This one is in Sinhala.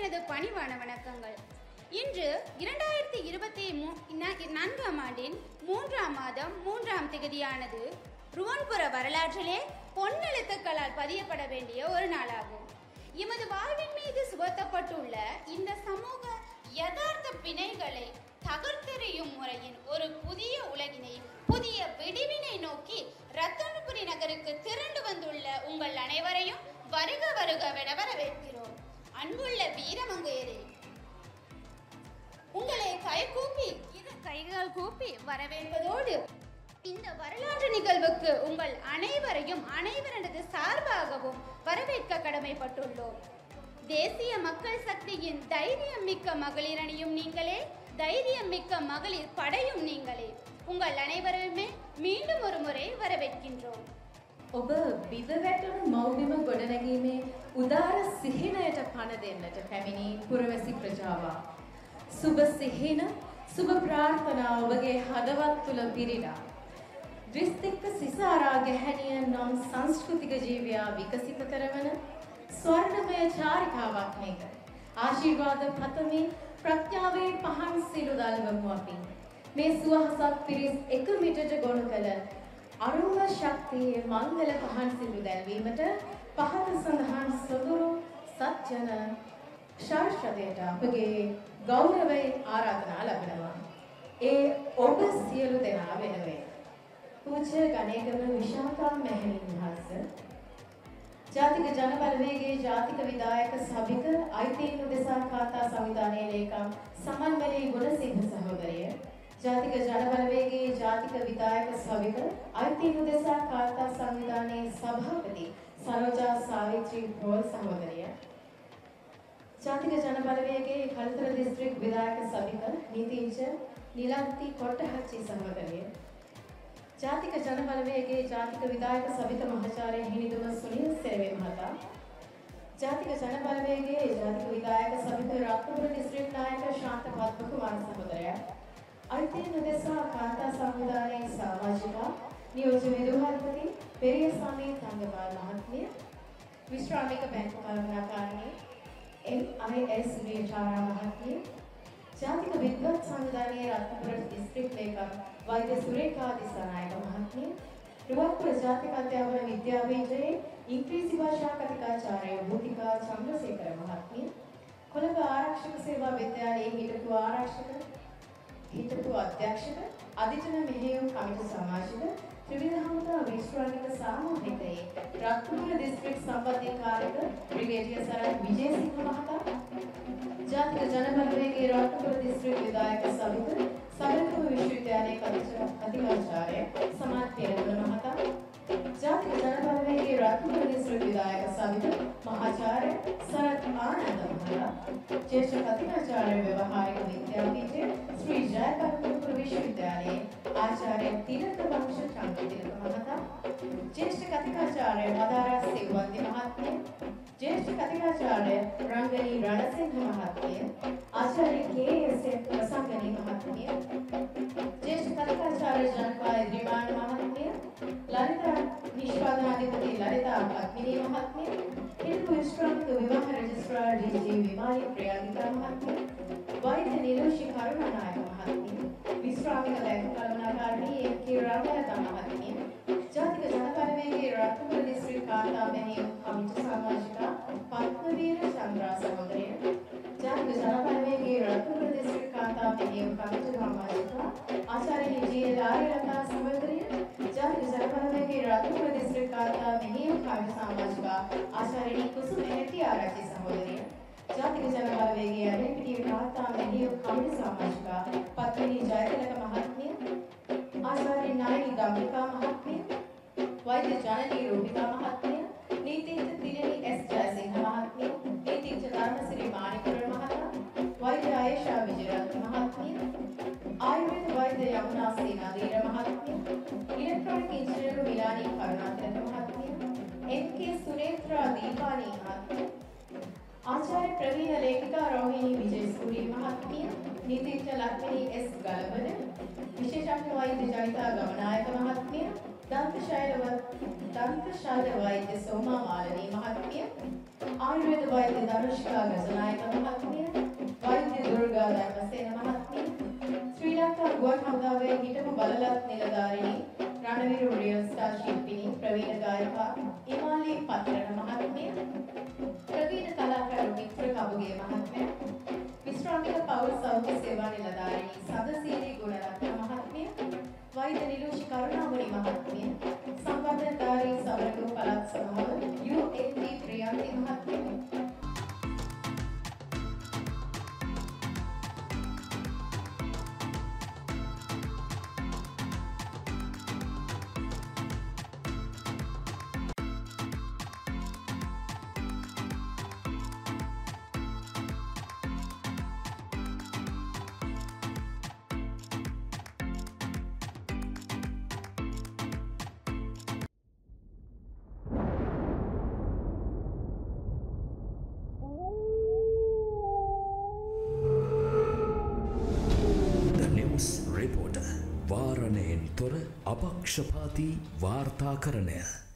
எனது பணிவான வணக்கங்கள். இன்று இரண்டாயிரத்தி இருபத்தி மூ நான்காம் ஆண்டின் மூன்றாம் மாதம் மூன்றாம் திகதியானது. ருவன்புர வரலாற்றிலே பொன்னெழுத்துக்களால் பதியப்பட வேண்டிய ஒரு நாளாகும். எமது வாழ்வின் மீது சுமத்தப்பட்டுள்ள இந்த சமூக யதார்த்த பிணைகளை தகர்த்தெறியும் முறையில் அன்புள்ள வீரமங்கையரே. உங்களை கைகூப்பி இரு கைகள் கூப்பி வரவேற்பதோடு இந்த வரலாற்று நிகழ்வுக்கு உங்கள் அனைவரையும் அனைவரது சார்பாகவும் வரவேற்க கடமைப்பட்டுள்ளோம். தேசிய மக்கள் சக்தியின் தைரியம் மிக்க மகளிரணியும் நீங்களே தைரியம் மிக்க மகளிர் படையும் நீங்களே. உங்கள் அனைவருமே மீண்டும் ஒரு முறை வரவேற்கின்றோம். ඔබ බිඳවැටුණු මෞබිම ගොඩනැගීමේ උදාර සිහිනයට පණ දෙන්නට පැමිණි පුරවැසි ප්‍රජාවා. සුබ සිහින සුබ ප්‍රාර්ථනා ඔබගේ හදවත් තුළ පිරිලා. දෘස්තික්ක සිසාරා ගැහැනිය නම් සංස්කෘතික ජීවයා විකසිත කරවන ස්වර්ණමය චාරිකාවක් මේක. ආශිර්වාද පතමින් ප්‍රඥාවේ පහන් සිරු දල්වමු අපි. මේ සුවහසක් පිරිස් එක මිටට ගොනු කළ අරුම ශක්තියේ මංගල පහන් සිරු දැල්වීමට පහත සඳහන් සොදුරු සත්ජන ශාශ්‍රතයට අපගේ ගෞරවයෙන් ආරාධනා ලබනවා. ඒ ඔබ සියලු දෙනා වෙනුවෙන්. පූජ්‍ය ගණේගම විශාකා මැහැණින් වහන්සේ ජාතික ජනබලවේගේ ජාතික විදායක සභික අයිතීන් උදෙසා කාතා සංවිධානයේ ලේකම් සමන්මලී ගුණසිංහ සහෝදරිය ජාතික ජනබලවේගේ ජාතික විදායක සභික අයිතීන් උදෙසා කාතා සංවිධානයේ සභාපති සරෝජා සාවිත්‍රී පෝල් සහෝදරිය. ජාතික ජනබලවේගේ කල්තර දිස්ත්‍රික් විදායක සභික නීතිඥ නිලන්ති කොට්ටහච්චි සහෝදරිය. ජාතික ජනබලවේගේ ජාතික විදායක සභික මහාචාර්ය හිමිදුම සුනිල් සෙරවේ මහතා. ජාතික ජනබලවේගේ ජාතික විදායක සභික රත්නපුර දිස්ත්‍රික් නායක ශාන්ත පද්ම කුමාර සහෝදරයා. අයිතීන් උදෙසා කාන්තා සංවිධානයේ සමාජිකා නියෝජ්‍ය විදුහල්පති පෙරියස්වාමී තංගපාල මහත්මිය විශ්‍රාමික බැංකු කළමනාකාරිණී එම්.අයි.එස්. විචාරා මහත්මිය ජාතික විද්වත් සංවිධානයේ රත්නපුර දිස්ත්‍රික් ලේකම් වෛද්‍ය සුරේඛා දිසානායක මහත්මිය රුවන්පුර ජාතික අධ්‍යාපන විද්‍යාපීඨයේ ඉංග්‍රීසි භාෂා කතිකාචාර්ය භූතිකා චන්ද්‍රසේකර මහත්මිය කොළඹ ආරක්ෂක සේවා විද්‍යාලයේ හිටපු ආරක්ෂක හිටපු අධ්‍යක්ෂක අධිජන මෙහෙයුම් කමිටු සමාජික ත්‍රිවිධ හමුදා විශ්‍රාමික සාමූහිකයේ. රත්නපුර දිස්ත්‍රික් සම්බන්ධීකාරක බ්‍රිගේඩියර් සරත් විජේසිංහ මහතා ජාතික ජනබලවේගේ රත්නපුර දිස්ත්‍රික් විධායක සභික සබරකම විශ්වවිද්‍යාලයේ අධිකාචාර්ය සමාත් පෙරමුණ මහතා ජාතික ජනබලවේගේ රත්නපුර දිස්ත්‍රික් විධායක සභික මහාචාර්ය සරත් ආනන්ද මහතා ජ්‍යෙෂ්ඨ කතිකාචාර්ය ව්‍යවහාරික විද්‍යාපීඨය ශ්‍රී ජයපරපුර විශ්වවිද්‍යාලයේ ආචාර්ය තිලක වංශ චන්ද්‍රතිලක මහතා ජ්‍යෙෂ්ඨ කතිකාචාර්ය මදාරා සිව්වන්ති මහත්මිය ජ්‍යෙෂ්ඨ කතිකාචාර්ය රංගනී රණසිංහ මහත්මිය ආචාර්ය කේ.එස්.එම්. ප්‍රසංගනී මහත්මිය ජ්‍යෙෂ්ඨ කතිකාචාර්ය නිෂ්පාදනාධිපති ලලිතා පත්මිනී මහත්මිය හිටපු විශ්‍රාමික විවාහ රෙජිස්ට්‍රාර් ඩී.ජී. විමාලි ප්‍රියාගිතා මහත්මිය වෛද්‍ය නිලෝෂි කරුණානායක මහත්මිය විශ්‍රාමික බැංකු කළමනාකාරිණී එම්.කේ. රාමලතා මහත්මිය ජාතික ජනබලවේගේ රත්නපුර දිස්ත්‍රික් කාන්තා රත්නපුර දිස්ත්‍රික් කාන්තා මෙහෙයුම් කමිටු සමාජිකා ආචාර්ය කුසුම හෙට්ටි ආරච්චි සහෝදරිය ජාතික ජනබලවේගේ අරේපිටිය කාන්තා මෙහෙයුම් කමිටු සමාජිකා පත්මිනී ජයතිලක මහත්මිය ආචාර්ය නායකි ගම්මිකා මහත්මිය වෛද්‍ය ජනනී රූපිකා මහත්මිය නීතිඥ දිලනි එස් ජයසිංහ මහත්මිය නීතිඥ ප්‍රවීණ ලේඛිකා රෝහිණී විජයසූරිය මහත්මිය නීතිඥ ලක්ෂ්මී එස් ගලවන විශේෂඥ වෛද්‍ය ජනිතා ගමනායක මහත්මිය දන්ත ශෛලව දන්ත ශල්‍ය වෛද්‍ය සෝමා මාලනී මහත්මිය ආයුර්වේද වෛද්‍ය දනුෂ්කා ගසනායක මහත්මිය, වෛද්‍ය දුර්ගා ධර්මසේන මහත්මිය, ශ්‍රී ලංකා ගුවන් හමුදාවේ හිටපු බලලත් නිලධාරිණී රණවිරු රියල් ස්ටාර් ශිල්පිනී ප්‍රවීණ ගායිකා ඉමාලි පතරණ මහත්මිය, පෞල් සෞඛ්‍ය සේවා නිලධාරිණී සදසීරි තොර අපක්ෂපාති වාර්තාකරණය